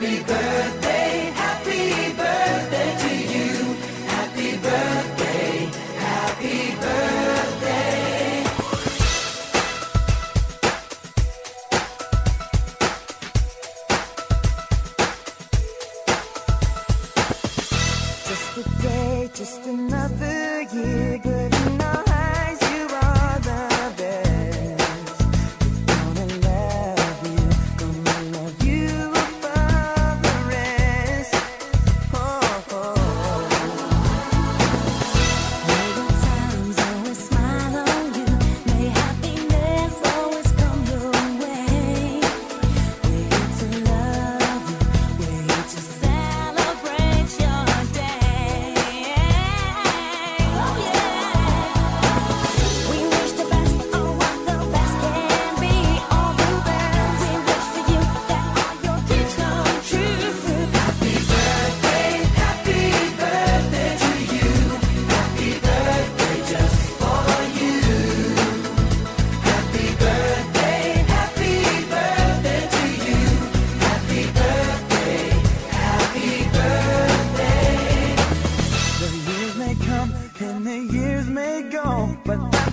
Happy birthday, happy birthday to you. Happy birthday, happy birthday. Just a day, just another year, but may go, but